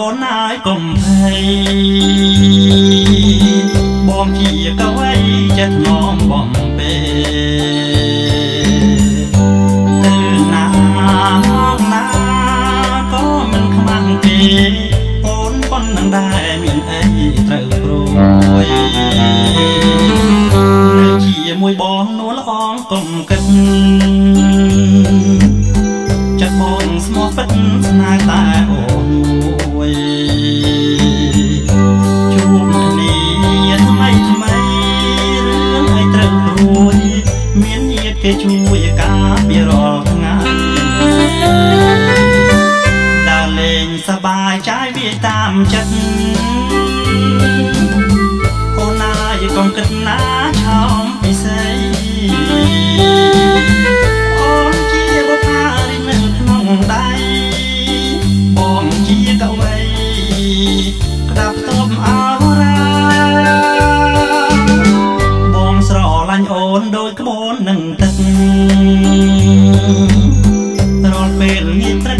អូនហើយកុំភ័យបងជាកៅអីចិត្តងំបំពេ គេជួយការពីរាល់ថ្ងៃដើរលេងសប្បាយใจវាតាមចិត្តអូនណាយកុំគិតណាឆោមពិសេសអូនជាបុប្ផារិននៅក្នុងដៃបងជាកវីក្តាប់តបអរ៉ាបងស្រឡាញ់អូនដូចក្បូ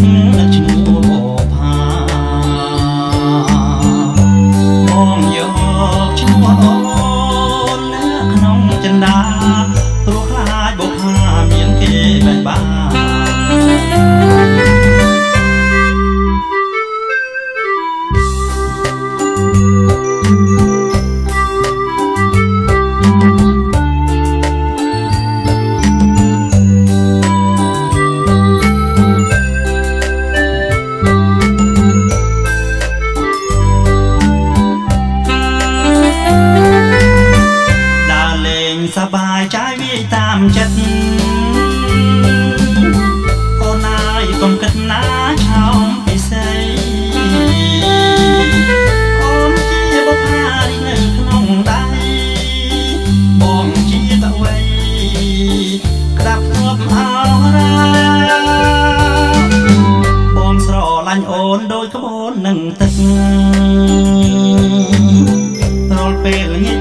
ឈ្មោះបុប្ផាបងយកឈ្មោះអូននៅក្នុងចិន្តាព្រោះខ្លាចបុប្ផាមានគេបែកបាក់ដើរលេងសប្បា 飞了 ở.